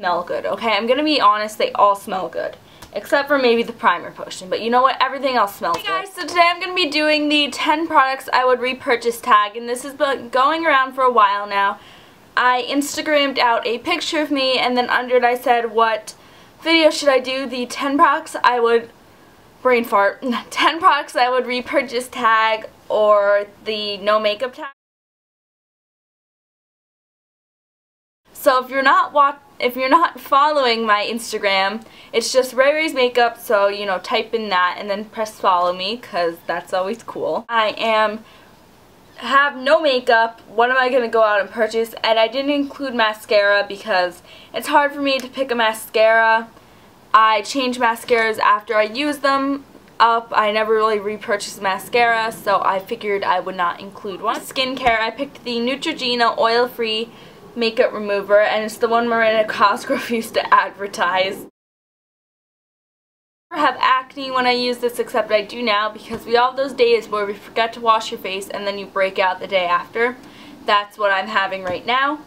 smell good, okay? I'm gonna be honest, they all smell good. Except for maybe the primer potion. But you know what? Everything else smells hey guys, good. so today I'm going to be doing the 10 products I would repurchase tag. And this has been going around for a while now. I Instagrammed out a picture of me and then under it I said what video should I do? The 10 products I would, brain fart, 10 products I would repurchase tag or the no makeup tag. So if you're not watch if you're not following my Instagram, it's just Ray Ray's Makeup, so, you know, type in that and then press follow me, because that's always cool. I am, have no makeup, what am I going to go out and purchase? And I didn't include mascara because it's hard for me to pick a mascara. I change mascaras after I use them up. I never really repurchased mascara, so I figured I would not include one. Skincare, I picked the Neutrogena Oil-Free makeup remover and it's the one Miranda Cosgrove used to advertise. I have acne when I use this except I do now because we all have those days where we forget to wash your face and then you break out the day after. That's what I'm having right now.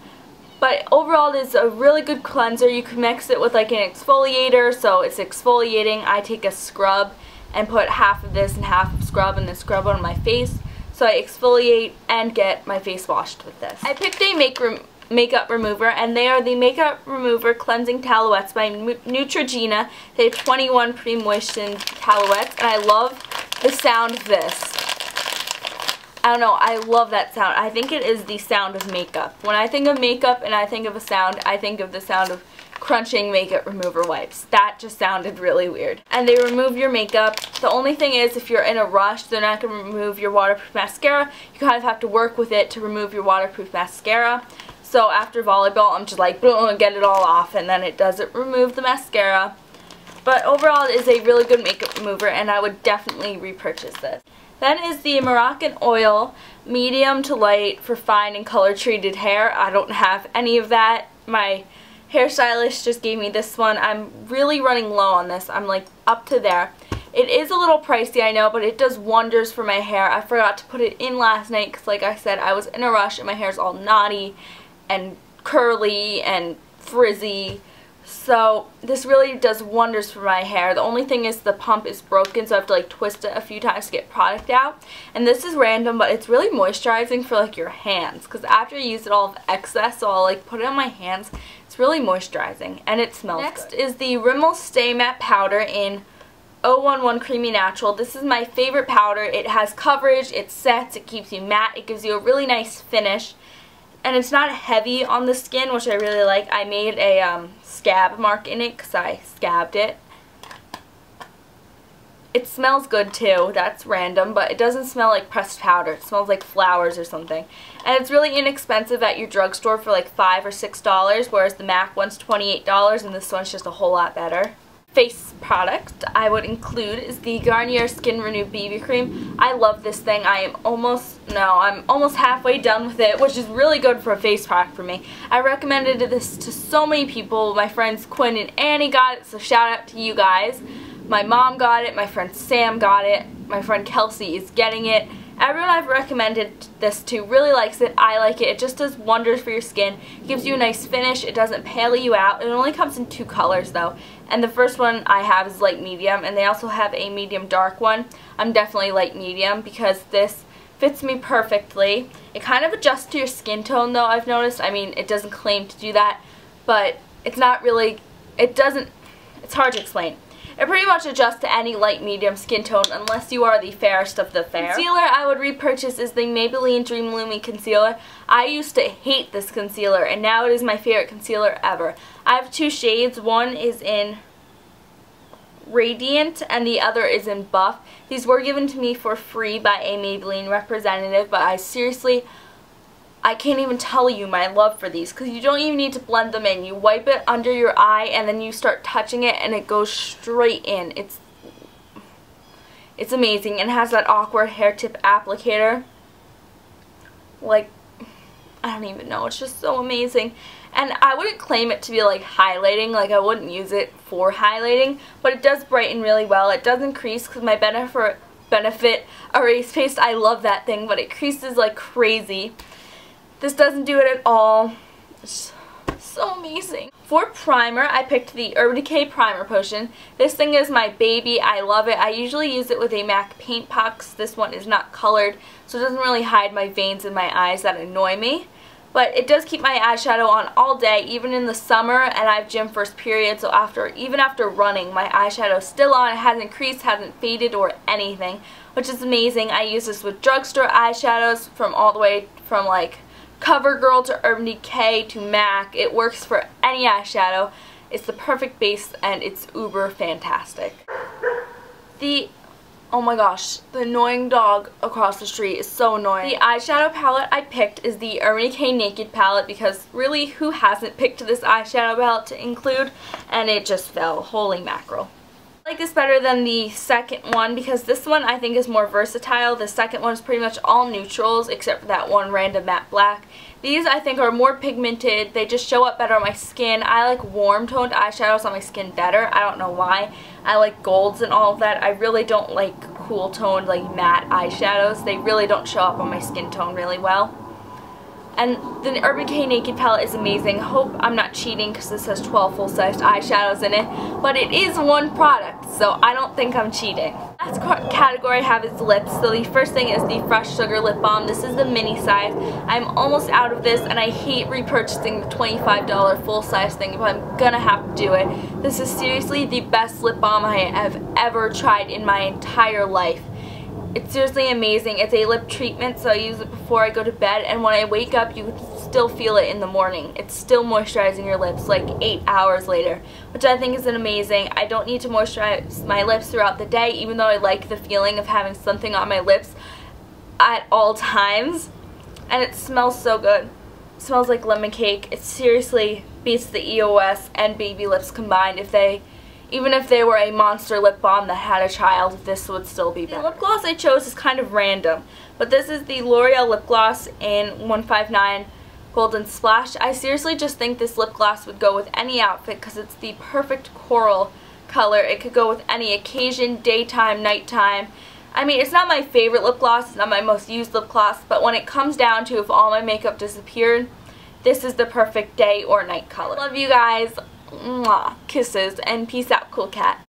But overall it is a really good cleanser. You can mix it with like an exfoliator so it's exfoliating. I take a scrub and put half of this and half of scrub and then scrub on my face. So I exfoliate and get my face washed with this. I picked a make room makeup remover and they are the makeup remover cleansing towelettes by Neutrogena. They have 21 pre-moistened towelettes and I love the sound of this. I don't know, I love that sound. I think it is the sound of makeup. When I think of makeup and I think of a sound, I think of the sound of crunching makeup remover wipes. That just sounded really weird. And they remove your makeup. The only thing is if you're in a rush, they're not going to remove your waterproof mascara. You kind of have to work with it to remove your waterproof mascara. So after volleyball, I'm just like, boom, get it all off, and then it doesn't remove the mascara. But overall, it is a really good makeup remover, and I would definitely repurchase this. Then is the Moroccan Oil medium to light for fine and color treated hair. I don't have any of that. My hairstylist just gave me this one. I'm really running low on this. I'm like up to there. It is a little pricey, I know, but it does wonders for my hair. I forgot to put it in last night because, like I said, I was in a rush and my hair's all knotty and curly and frizzy. So this really does wonders for my hair. The only thing is the pump is broken so I have to like twist it a few times to get product out. And this is random but it's really moisturizing for like your hands because after you use it all of excess so I'll like put it on my hands. It's really moisturizing and it smells Next good. is the Rimmel Stay Matte Powder in 011 Creamy Natural. This is my favorite powder. It has coverage, it sets, it keeps you matte, it gives you a really nice finish and it's not heavy on the skin, which I really like. I made a um, scab mark in it because I scabbed it. It smells good too, that's random, but it doesn't smell like pressed powder. It smells like flowers or something. And it's really inexpensive at your drugstore for like 5 or $6, whereas the MAC one's $28 and this one's just a whole lot better face product I would include is the Garnier Skin Renew BB Cream. I love this thing. I am almost, no, I'm almost halfway done with it, which is really good for a face product for me. I recommended this to so many people. My friends Quinn and Annie got it, so shout out to you guys. My mom got it, my friend Sam got it, my friend Kelsey is getting it. Everyone I've recommended this to really likes it. I like it. It just does wonders for your skin. It gives you a nice finish. It doesn't pale you out. It only comes in two colors though. And the first one I have is light medium and they also have a medium dark one. I'm definitely light medium because this fits me perfectly. It kind of adjusts to your skin tone though I've noticed. I mean it doesn't claim to do that but it's not really, it doesn't, it's hard to explain. It pretty much adjusts to any light medium skin tone unless you are the fairest of the fair. Concealer I would repurchase is the Maybelline Dream Lumi Concealer. I used to hate this concealer and now it is my favorite concealer ever. I have two shades. One is in Radiant and the other is in Buff. These were given to me for free by a Maybelline representative but I seriously I can't even tell you my love for these because you don't even need to blend them in. You wipe it under your eye and then you start touching it and it goes straight in. It's it's amazing and has that awkward hair tip applicator. Like, I don't even know. It's just so amazing. And I wouldn't claim it to be like highlighting. Like I wouldn't use it for highlighting. But it does brighten really well. It does increase because my benefit, benefit erase paste, I love that thing. But it creases like crazy. This doesn't do it at all. It's So amazing. For primer, I picked the Urban Decay Primer Potion. This thing is my baby. I love it. I usually use it with a MAC paint pot. This one is not colored, so it doesn't really hide my veins in my eyes that annoy me. But it does keep my eyeshadow on all day, even in the summer, and I have gym first period, so after even after running, my eyeshadow is still on. It hasn't creased, hasn't faded, or anything, which is amazing. I use this with drugstore eyeshadows from all the way from like CoverGirl to Urban Decay to MAC. It works for any eyeshadow. It's the perfect base, and it's uber fantastic. The Oh my gosh, the annoying dog across the street is so annoying. The eyeshadow palette I picked is the Urban Decay Naked palette because really who hasn't picked this eyeshadow palette to include and it just fell. Holy mackerel. I like this better than the second one because this one I think is more versatile. The second one is pretty much all neutrals except for that one random matte black. These I think are more pigmented. They just show up better on my skin. I like warm toned eyeshadows on my skin better. I don't know why. I like golds and all of that. I really don't like cool toned like matte eyeshadows. They really don't show up on my skin tone really well. And the Urban Decay Naked palette is amazing. Hope I'm not cheating because this has 12 full-sized eyeshadows in it. But it is one product, so I don't think I'm cheating. Last category I have is lips. So the first thing is the Fresh Sugar Lip Balm. This is the mini size. I'm almost out of this, and I hate repurchasing the $25 full-size thing, but I'm gonna have to do it. This is seriously the best lip balm I have ever tried in my entire life. It's seriously amazing. It's a lip treatment, so I use it before I go to bed, and when I wake up, you still feel it in the morning. It's still moisturizing your lips like 8 hours later, which I think is amazing. I don't need to moisturize my lips throughout the day, even though I like the feeling of having something on my lips at all times. And it smells so good. It smells like lemon cake. It seriously beats the EOS and Baby Lips combined if they even if they were a monster lip balm that had a child, this would still be better. The lip gloss I chose is kind of random, but this is the L'Oreal lip gloss in 159 Golden Splash. I seriously just think this lip gloss would go with any outfit because it's the perfect coral color. It could go with any occasion, daytime, nighttime. I mean, it's not my favorite lip gloss, it's not my most used lip gloss, but when it comes down to if all my makeup disappeared, this is the perfect day or night color. Love you guys. Mwah. Kisses and peace out, cool cat.